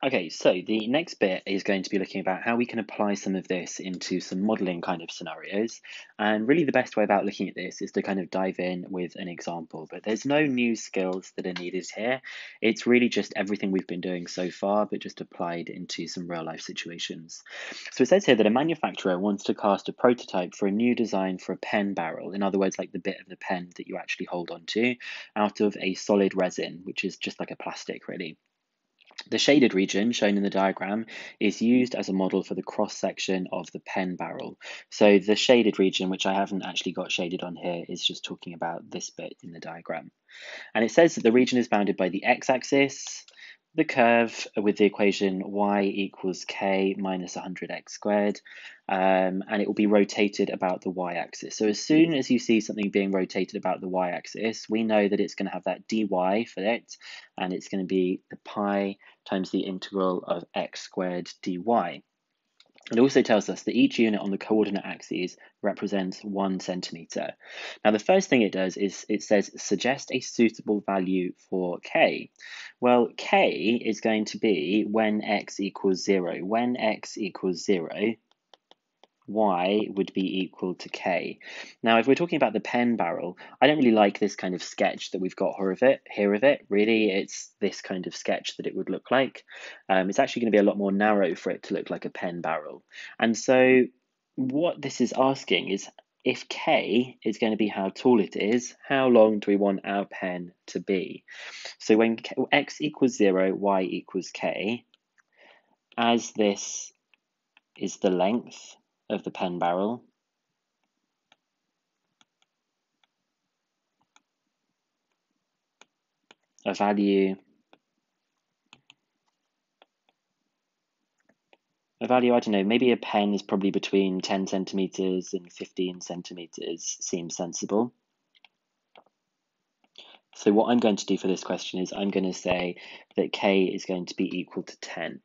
Okay, so the next bit is going to be looking about how we can apply some of this into some modeling kind of scenarios. And really the best way about looking at this is to kind of dive in with an example, but there's no new skills that are needed here. It's really just everything we've been doing so far, but just applied into some real life situations. So it says here that a manufacturer wants to cast a prototype for a new design for a pen barrel, in other words, like the bit of the pen that you actually hold on to, out of a solid resin, which is just like a plastic really. The shaded region shown in the diagram is used as a model for the cross section of the pen barrel. So the shaded region, which I haven't actually got shaded on here, is just talking about this bit in the diagram. And it says that the region is bounded by the x-axis, the curve with the equation y equals k minus 100x squared, um, and it will be rotated about the y-axis. So as soon as you see something being rotated about the y-axis, we know that it's going to have that dy for it, and it's going to be the pi times the integral of x squared dy. It also tells us that each unit on the coordinate axes represents one centimeter. Now, the first thing it does is it says suggest a suitable value for k. Well, k is going to be when x equals zero. When x equals zero, y would be equal to k. Now, if we're talking about the pen barrel, I don't really like this kind of sketch that we've got here of it. Here of it, really, it's this kind of sketch that it would look like. Um, it's actually going to be a lot more narrow for it to look like a pen barrel. And so, what this is asking is if k is going to be how tall it is, how long do we want our pen to be? So when k, x equals 0, y equals k, as this is the length, of the pen barrel. A value a value, I don't know, maybe a pen is probably between 10 centimeters and 15 centimeters seems sensible. So what I'm going to do for this question is I'm going to say that k is going to be equal to 10.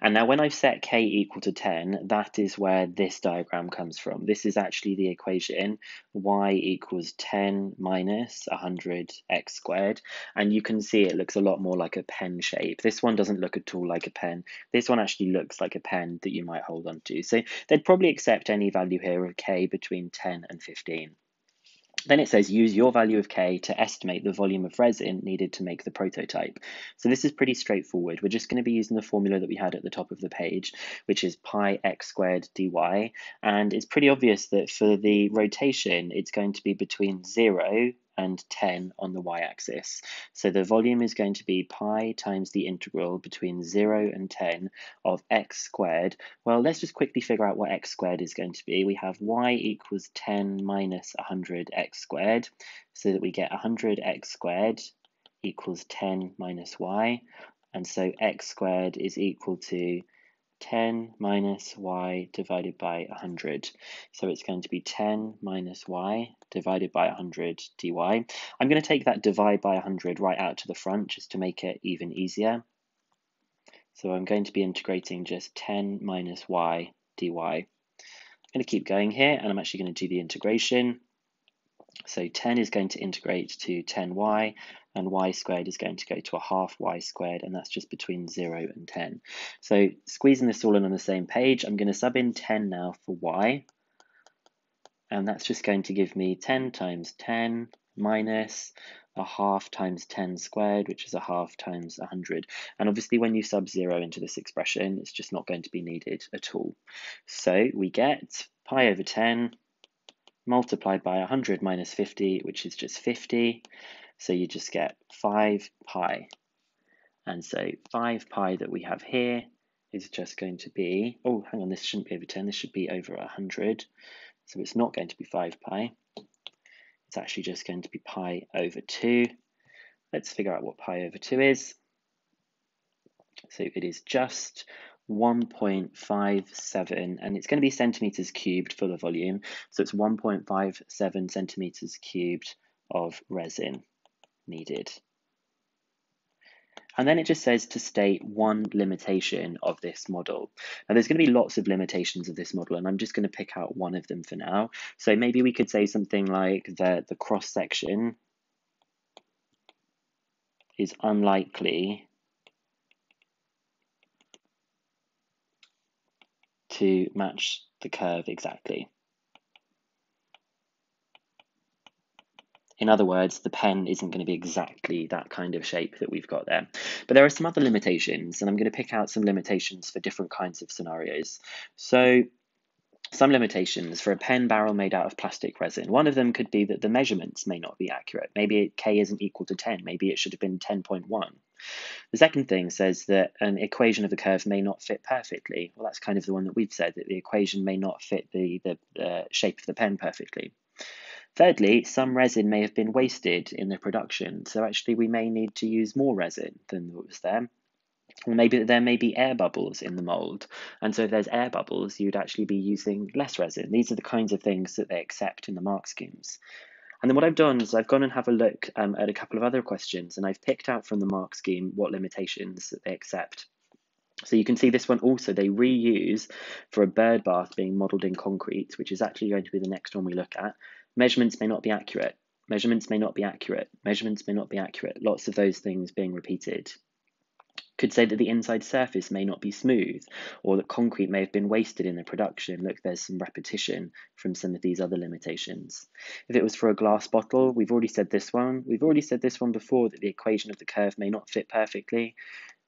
And now when I've set k equal to 10, that is where this diagram comes from. This is actually the equation y equals 10 minus 100 x squared. And you can see it looks a lot more like a pen shape. This one doesn't look at all like a pen. This one actually looks like a pen that you might hold on to. So they'd probably accept any value here of k between 10 and 15. Then it says use your value of K to estimate the volume of resin needed to make the prototype. So this is pretty straightforward. We're just going to be using the formula that we had at the top of the page, which is pi x squared dy. And it's pretty obvious that for the rotation, it's going to be between 0 and 10 on the y-axis. So the volume is going to be pi times the integral between 0 and 10 of x squared. Well, let's just quickly figure out what x squared is going to be. We have y equals 10 minus 100x squared, so that we get 100x squared equals 10 minus y, and so x squared is equal to 10 minus y divided by 100. So it's going to be 10 minus y divided by 100 dy. I'm going to take that divide by 100 right out to the front just to make it even easier. So I'm going to be integrating just 10 minus y dy. I'm going to keep going here and I'm actually going to do the integration. So 10 is going to integrate to 10y and y squared is going to go to a half y squared, and that's just between 0 and 10. So squeezing this all in on the same page, I'm going to sub in 10 now for y, and that's just going to give me 10 times 10 minus a half times 10 squared, which is a half times 100. And obviously when you sub 0 into this expression, it's just not going to be needed at all. So we get pi over 10 multiplied by 100 minus 50, which is just 50. So you just get 5 pi. And so 5 pi that we have here is just going to be, oh, hang on, this shouldn't be over 10, this should be over 100. So it's not going to be 5 pi. It's actually just going to be pi over 2. Let's figure out what pi over 2 is. So it is just 1.57 and it's going to be centimeters cubed for the volume. So it's 1.57 centimeters cubed of resin needed. And then it just says to state one limitation of this model. Now, there's going to be lots of limitations of this model, and I'm just going to pick out one of them for now. So maybe we could say something like that the cross section is unlikely to match the curve exactly. In other words, the pen isn't going to be exactly that kind of shape that we've got there. But there are some other limitations, and I'm going to pick out some limitations for different kinds of scenarios. So some limitations for a pen barrel made out of plastic resin. One of them could be that the measurements may not be accurate. Maybe K isn't equal to 10. Maybe it should have been 10.1. The second thing says that an equation of the curve may not fit perfectly. Well, that's kind of the one that we've said, that the equation may not fit the, the uh, shape of the pen perfectly. Thirdly, some resin may have been wasted in the production, so actually we may need to use more resin than what was there. Or maybe there may be air bubbles in the mold, and so if there's air bubbles, you'd actually be using less resin. These are the kinds of things that they accept in the mark schemes. And then what I've done is I've gone and have a look um, at a couple of other questions, and I've picked out from the mark scheme what limitations that they accept. So you can see this one also they reuse for a bird bath being modelled in concrete, which is actually going to be the next one we look at. Measurements may not be accurate. Measurements may not be accurate. Measurements may not be accurate. Lots of those things being repeated. Could say that the inside surface may not be smooth, or that concrete may have been wasted in the production. Look, there's some repetition from some of these other limitations. If it was for a glass bottle, we've already said this one. We've already said this one before that the equation of the curve may not fit perfectly.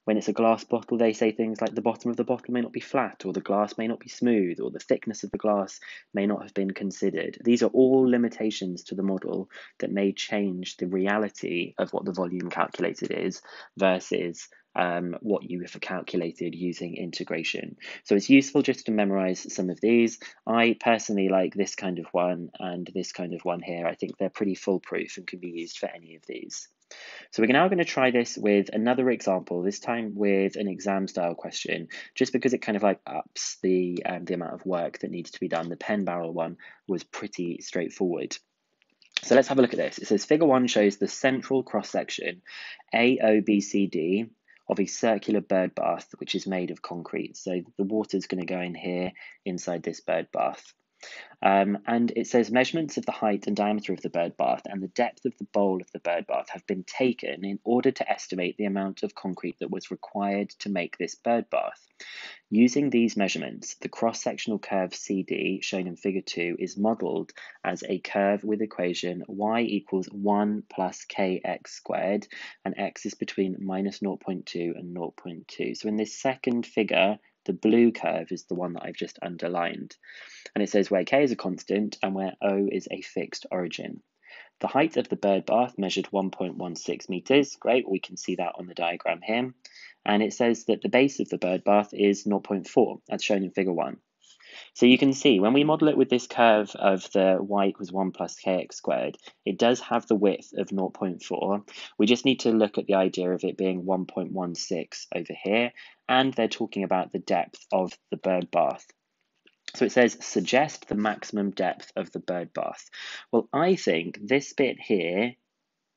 When it's a glass bottle, they say things like the bottom of the bottle may not be flat, or the glass may not be smooth, or the thickness of the glass may not have been considered. These are all limitations to the model that may change the reality of what the volume calculated is versus um, what you have calculated using integration. So it's useful just to memorize some of these. I personally like this kind of one and this kind of one here. I think they're pretty foolproof and can be used for any of these. So we're now going to try this with another example, this time with an exam style question, just because it kind of like ups the, um, the amount of work that needs to be done. The pen barrel one was pretty straightforward. So let's have a look at this. It says figure one shows the central cross section AOBCD of a circular bird bath, which is made of concrete. So the water is going to go in here inside this bird bath. Um, and it says measurements of the height and diameter of the bird bath and the depth of the bowl of the bird bath have been taken in order to estimate the amount of concrete that was required to make this bird bath. Using these measurements, the cross-sectional curve CD, shown in figure 2, is modelled as a curve with equation y equals 1 plus kx squared, and x is between minus 0.2 and 0.2. So in this second figure, the blue curve is the one that I've just underlined. And it says where k is a constant and where O is a fixed origin. The height of the bird bath measured 1.16 meters. Great, we can see that on the diagram here. And it says that the base of the bird bath is 0.4, as shown in figure 1. So you can see when we model it with this curve of the y equals 1 plus kx squared, it does have the width of 0.4. We just need to look at the idea of it being 1.16 over here, and they're talking about the depth of the bird bath. So it says suggest the maximum depth of the bird bath. Well, I think this bit here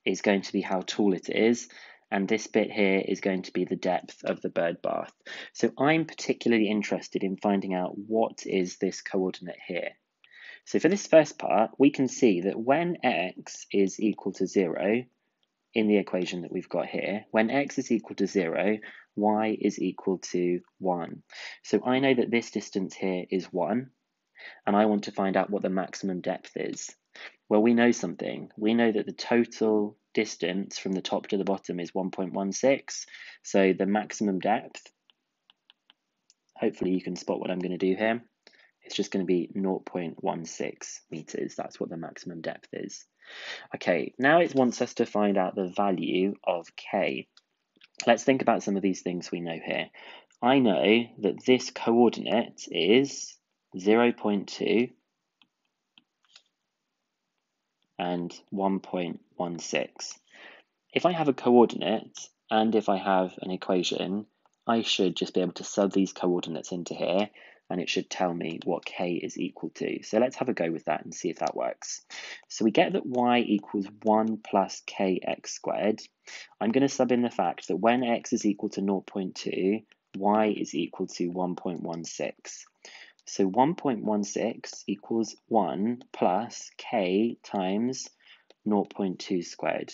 is going to be how tall it is, and this bit here is going to be the depth of the bird bath. So I'm particularly interested in finding out what is this coordinate here. So for this first part, we can see that when x is equal to 0, in the equation that we've got here, when x is equal to 0, y is equal to 1. So I know that this distance here is 1, and I want to find out what the maximum depth is. Well, we know something. We know that the total distance from the top to the bottom is 1.16. So the maximum depth, hopefully you can spot what I'm going to do here. It's just going to be 0.16 meters. That's what the maximum depth is. Okay, now it wants us to find out the value of k. Let's think about some of these things we know here. I know that this coordinate is 0.2 and 1.16. If I have a coordinate and if I have an equation, I should just be able to sub these coordinates into here and it should tell me what k is equal to. So let's have a go with that and see if that works. So we get that y equals 1 plus kx squared. I'm going to sub in the fact that when x is equal to 0.2, y is equal to 1.16. So 1.16 equals 1 plus k times 0.2 squared.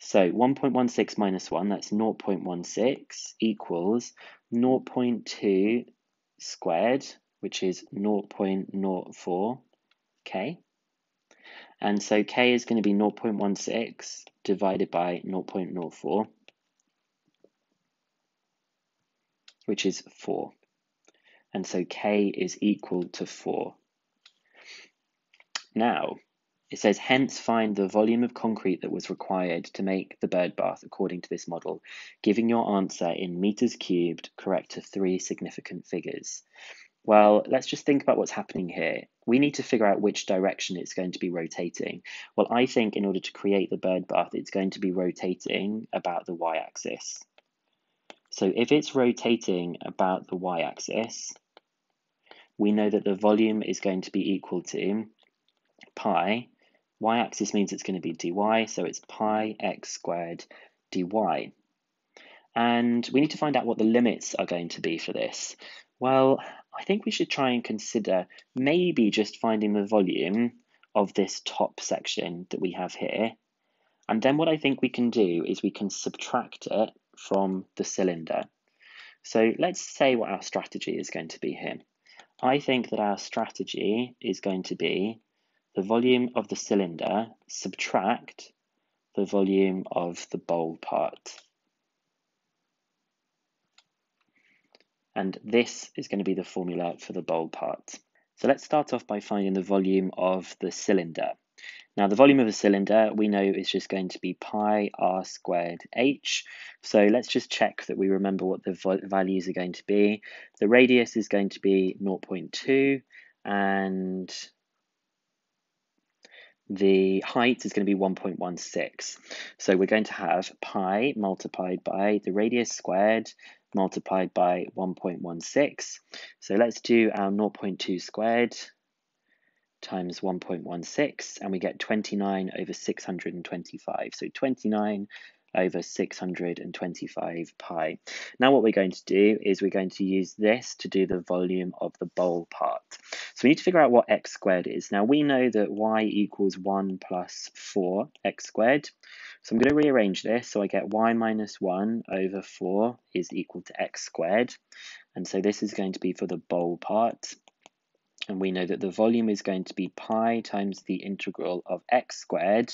So 1.16 minus 1, that's 0.16, equals 0.2 squared, which is 0.04 k. And so k is going to be 0.16 divided by 0.04, which is 4. And so k is equal to 4. Now, it says, hence find the volume of concrete that was required to make the bird bath according to this model, giving your answer in meters cubed correct to three significant figures. Well, let's just think about what's happening here. We need to figure out which direction it's going to be rotating. Well, I think in order to create the bird bath, it's going to be rotating about the y-axis. So if it's rotating about the y-axis, we know that the volume is going to be equal to pi. Y-axis means it's going to be dy, so it's pi x squared dy. And we need to find out what the limits are going to be for this. Well, I think we should try and consider maybe just finding the volume of this top section that we have here. And then what I think we can do is we can subtract it from the cylinder. So let's say what our strategy is going to be here. I think that our strategy is going to be the volume of the cylinder subtract the volume of the bowl part. And this is going to be the formula for the bowl part. So let's start off by finding the volume of the cylinder. Now the volume of a cylinder we know is just going to be pi r squared h. So let's just check that we remember what the values are going to be. The radius is going to be 0.2 and the height is going to be 1.16. So we're going to have pi multiplied by the radius squared multiplied by 1.16. So let's do our 0.2 squared times 1.16 and we get 29 over 625. So 29 over 625 pi. Now what we're going to do is we're going to use this to do the volume of the bowl part. So we need to figure out what x squared is. Now we know that y equals 1 plus 4 x squared. So I'm going to rearrange this so I get y minus 1 over 4 is equal to x squared. And so this is going to be for the bowl part. And we know that the volume is going to be pi times the integral of x squared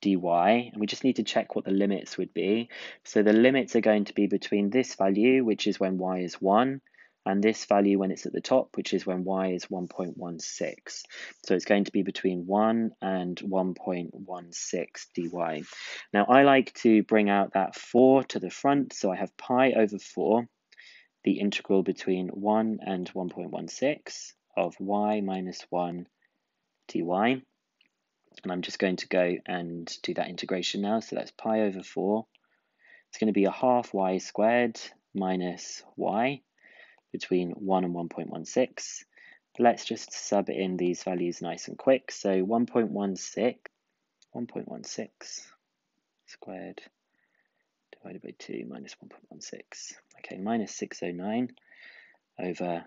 dy, and we just need to check what the limits would be. So the limits are going to be between this value, which is when y is 1, and this value when it's at the top, which is when y is 1.16. So it's going to be between 1 and 1.16 dy. Now I like to bring out that 4 to the front, so I have pi over 4, the integral between 1 and 1.16 of y minus 1 dy. And I'm just going to go and do that integration now. So that's pi over 4. It's going to be a half y squared minus y between 1 and 1.16. Let's just sub in these values nice and quick. So 1.16, 1.16 squared divided by 2 minus 1.16. Okay, minus 609 over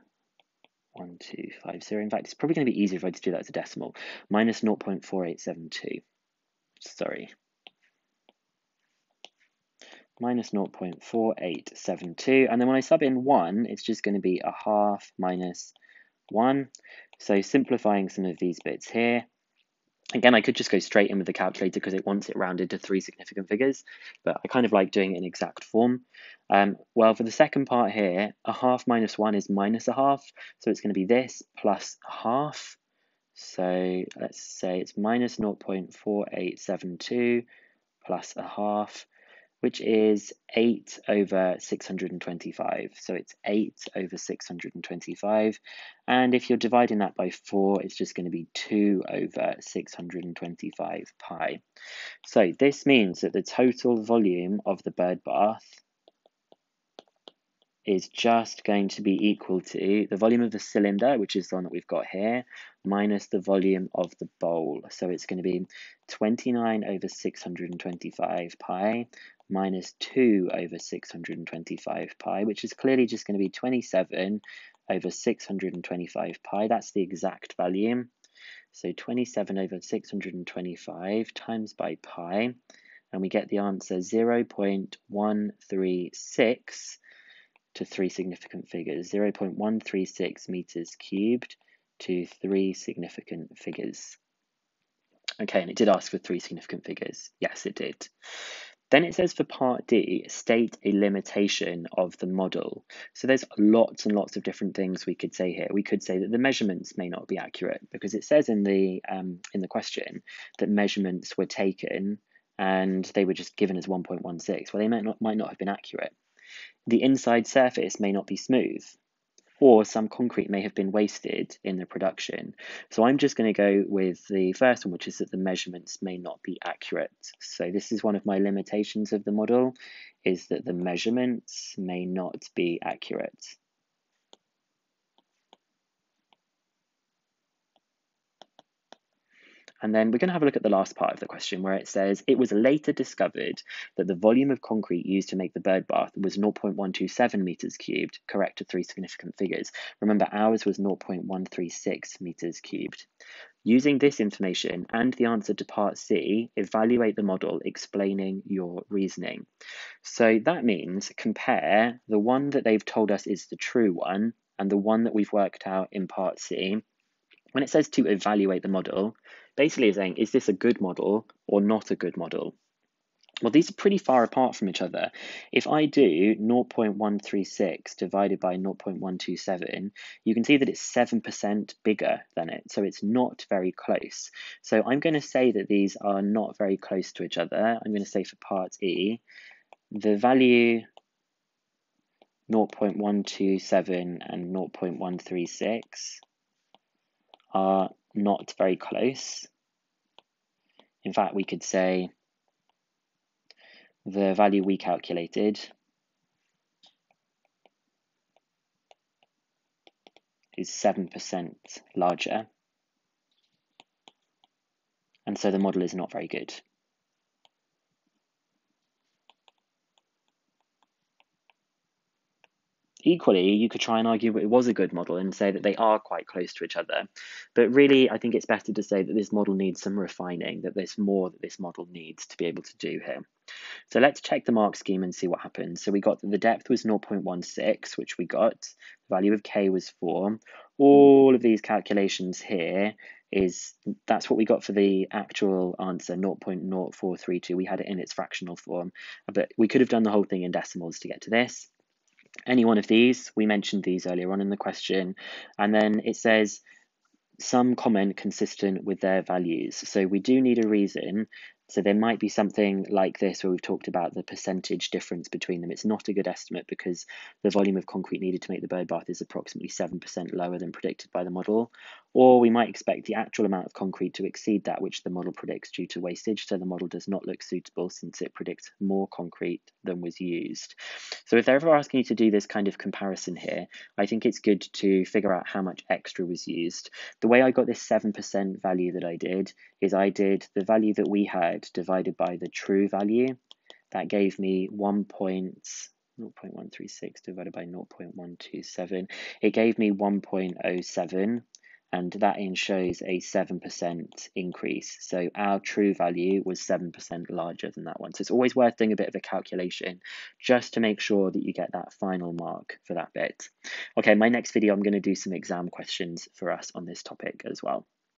1250. In fact, it's probably going to be easier if I just do that as a decimal. Minus 0.4872. Sorry. Minus 0.4872. And then when I sub in 1, it's just going to be a half minus 1. So simplifying some of these bits here, Again, I could just go straight in with the calculator because it wants it rounded to three significant figures, but I kind of like doing it in exact form. Um, well, for the second part here, a half minus 1 is minus a half, so it's going to be this plus a half. So let's say it's minus 0.4872 plus a half which is 8 over 625. So it's 8 over 625. And if you're dividing that by 4, it's just going to be 2 over 625 pi. So this means that the total volume of the bird bath is just going to be equal to the volume of the cylinder, which is the one that we've got here, minus the volume of the bowl. So it's going to be 29 over 625 pi minus 2 over 625 pi, which is clearly just going to be 27 over 625 pi. That's the exact value. So 27 over 625 times by pi, and we get the answer 0.136 to three significant figures 0.136 meters cubed to three significant figures. Okay, and it did ask for three significant figures. Yes, it did. Then it says for part D, state a limitation of the model. So there's lots and lots of different things we could say here. We could say that the measurements may not be accurate because it says in the um, in the question that measurements were taken and they were just given as 1.16. Well, they might not might not have been accurate. The inside surface may not be smooth or some concrete may have been wasted in the production. So I'm just going to go with the first one, which is that the measurements may not be accurate. So this is one of my limitations of the model, is that the measurements may not be accurate. And then we're going to have a look at the last part of the question where it says it was later discovered that the volume of concrete used to make the bird bath was 0.127 meters cubed, correct to three significant figures. Remember, ours was 0.136 meters cubed. Using this information and the answer to part C, evaluate the model explaining your reasoning. So that means compare the one that they've told us is the true one and the one that we've worked out in part C. When it says to evaluate the model, basically it's saying, is this a good model or not a good model? Well, these are pretty far apart from each other. If I do 0.136 divided by 0.127, you can see that it's 7% bigger than it. So it's not very close. So I'm going to say that these are not very close to each other. I'm going to say for part E, the value 0.127 and 0.136 are not very close. In fact, we could say the value we calculated is 7% larger. And so the model is not very good. Equally, you could try and argue it was a good model and say that they are quite close to each other. But really, I think it's better to say that this model needs some refining, that there's more that this model needs to be able to do here. So let's check the mark scheme and see what happens. So we got that the depth was 0.16, which we got. The value of k was 4. All of these calculations here is that's what we got for the actual answer 0.0432 we had it in its fractional form but we could have done the whole thing in decimals to get to this any one of these. We mentioned these earlier on in the question. And then it says some comment consistent with their values. So we do need a reason so there might be something like this where we've talked about the percentage difference between them. It's not a good estimate because the volume of concrete needed to make the bird bath is approximately 7% lower than predicted by the model. Or we might expect the actual amount of concrete to exceed that which the model predicts due to wastage. So the model does not look suitable since it predicts more concrete than was used. So if they're ever asking you to do this kind of comparison here, I think it's good to figure out how much extra was used. The way I got this 7% value that I did is I did the value that we had divided by the true value. That gave me 1. 0.136 divided by 0.127. It gave me 1.07 and that in shows a 7% increase. So our true value was 7% larger than that one. So it's always worth doing a bit of a calculation just to make sure that you get that final mark for that bit. Okay, my next video I'm going to do some exam questions for us on this topic as well.